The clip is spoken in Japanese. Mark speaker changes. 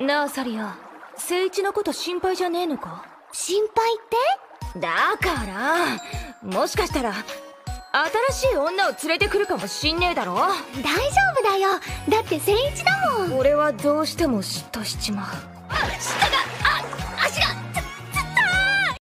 Speaker 1: なあサリア。誠一のこと心配じゃねえのか？
Speaker 2: 心配って？
Speaker 1: だからもしかしたら新しい女を連れてくるかもしんねえだろ？
Speaker 2: 大丈夫だよ。だって誠一だもん。
Speaker 1: 俺はどうしても嫉妬しちまう。